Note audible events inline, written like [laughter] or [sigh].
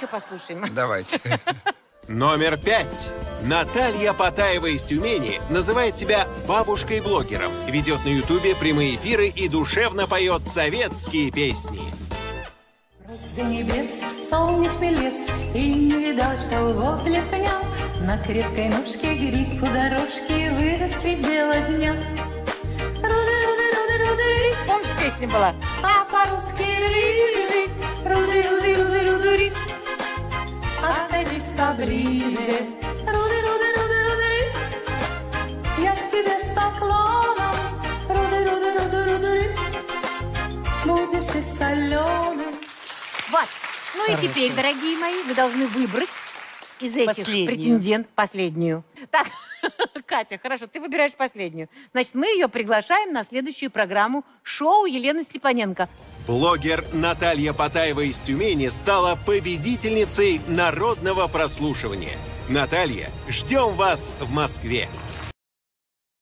еще послушаем. [laughs] Давайте. Номер пять. Наталья Потаева из Тюмени называет себя бабушкой-блогером, ведет на ютубе прямые эфиры и душевно поет советские песни. Рост до небес, солнечный лес, И не видал, что возле коня На крепкой ножке гриб у дорожки Вырос бела дня. Руды-руды-руды-руды, Помнишь, песня была? а по-русски Отойдись поближе, руды-руды-руды-руды-ри. Я к тебе с поклоном, руды-руды-руды-руды-ри. Будешь ты соленый. Вот. Ну и теперь, дорогие мои, вы должны выбрать из этих Последнюю. претендент последнюю. Так, [laughs] Катя, хорошо, ты выбираешь последнюю. Значит, мы ее приглашаем на следующую программу шоу Елены Степаненко. Блогер Наталья Потаева из Тюмени стала победительницей народного прослушивания. Наталья, ждем вас в Москве.